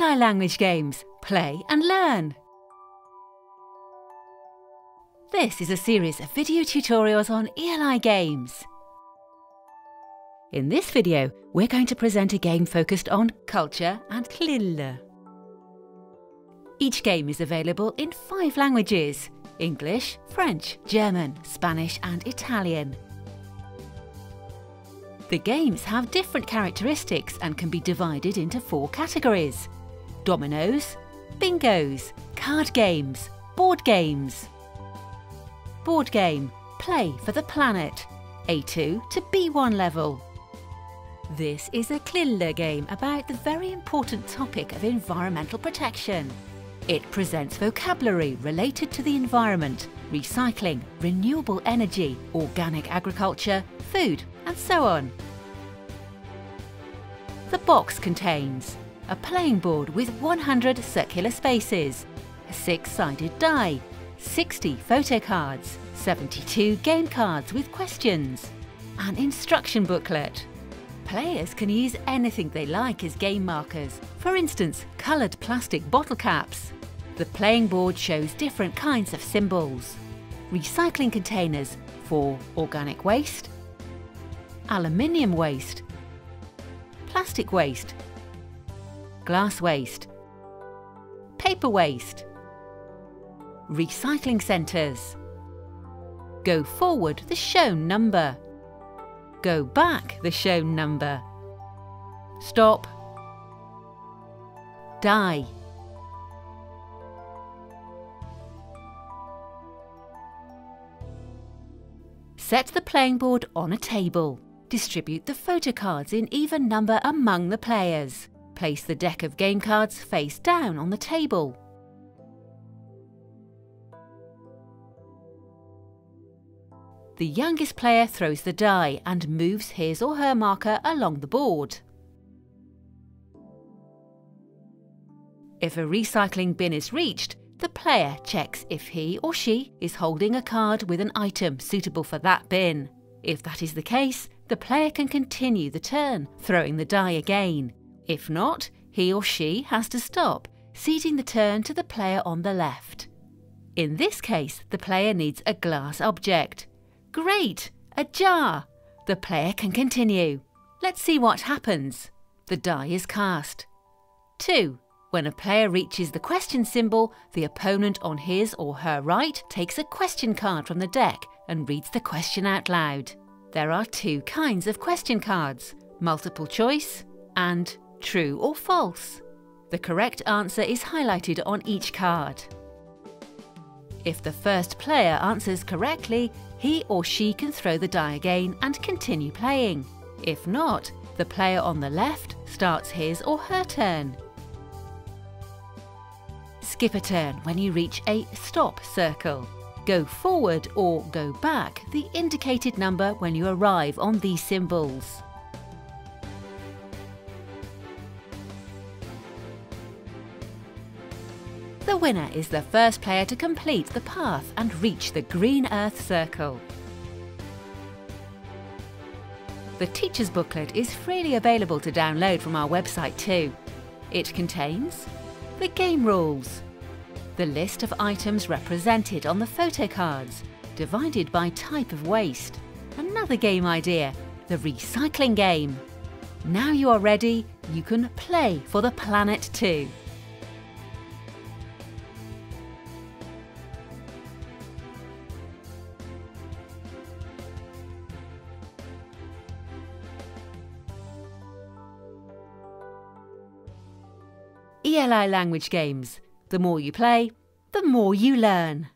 ELI Language Games. Play and learn. This is a series of video tutorials on ELI games. In this video, we're going to present a game focused on culture and CLIL. Each game is available in five languages English, French, German, Spanish, and Italian. The games have different characteristics and can be divided into four categories dominoes, bingos, card games, board games. Board game, play for the planet, A2 to B1 level. This is a CLIL game about the very important topic of environmental protection. It presents vocabulary related to the environment, recycling, renewable energy, organic agriculture, food and so on. The box contains a playing board with 100 circular spaces, a six-sided die, 60 photo cards, 72 game cards with questions, an instruction booklet. Players can use anything they like as game markers, for instance coloured plastic bottle caps. The playing board shows different kinds of symbols. Recycling containers for organic waste, aluminium waste, plastic waste, glass waste, paper waste, recycling centres. Go forward the shown number. Go back the shown number. Stop. Die. Set the playing board on a table. Distribute the photo cards in even number among the players. Place the deck of game cards face down on the table. The youngest player throws the die and moves his or her marker along the board. If a recycling bin is reached, the player checks if he or she is holding a card with an item suitable for that bin. If that is the case, the player can continue the turn, throwing the die again. If not, he or she has to stop, ceding the turn to the player on the left. In this case, the player needs a glass object. Great! A jar! The player can continue. Let's see what happens. The die is cast. 2. When a player reaches the question symbol, the opponent on his or her right takes a question card from the deck and reads the question out loud. There are two kinds of question cards, multiple choice and true or false. The correct answer is highlighted on each card. If the first player answers correctly, he or she can throw the die again and continue playing. If not, the player on the left starts his or her turn. Skip a turn when you reach a stop circle. Go forward or go back the indicated number when you arrive on these symbols. The winner is the first player to complete the path and reach the green earth circle. The teacher's booklet is freely available to download from our website too. It contains the game rules, the list of items represented on the photo cards, divided by type of waste. Another game idea, the recycling game. Now you are ready, you can play for the planet too. ELI Language Games the more you play, the more you learn.